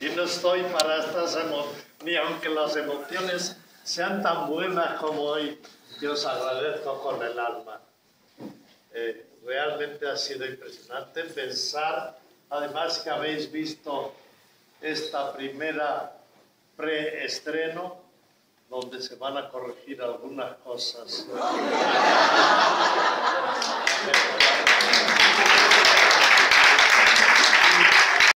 Y no estoy para estas emociones, ni aunque las emociones sean tan buenas como hoy, yo os agradezco con el alma. Eh, realmente ha sido impresionante pensar, además que habéis visto esta primera preestreno, donde se van a corregir algunas cosas.